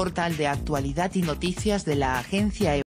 portal de actualidad y noticias de la agencia